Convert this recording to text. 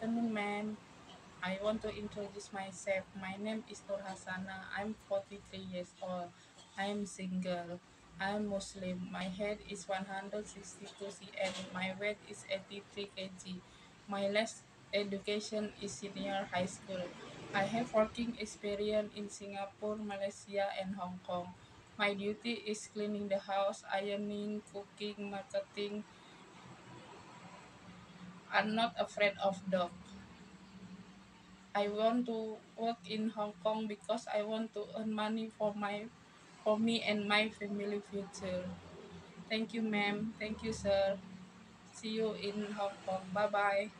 afternoon, ma'am. I want to introduce myself. My name is Nurhasanah. I'm 43 years old. I'm single. I'm Muslim. My height is 162 cm. My weight is 83 kg. My last education is senior high school. I have working experience in Singapore, Malaysia, and Hong Kong. My duty is cleaning the house, ironing, cooking, marketing. I'm not afraid of dog. I want to work in Hong Kong because I want to earn money for my for me and my family future. Thank you, ma'am. Thank you, sir. See you in Hong Kong. Bye bye.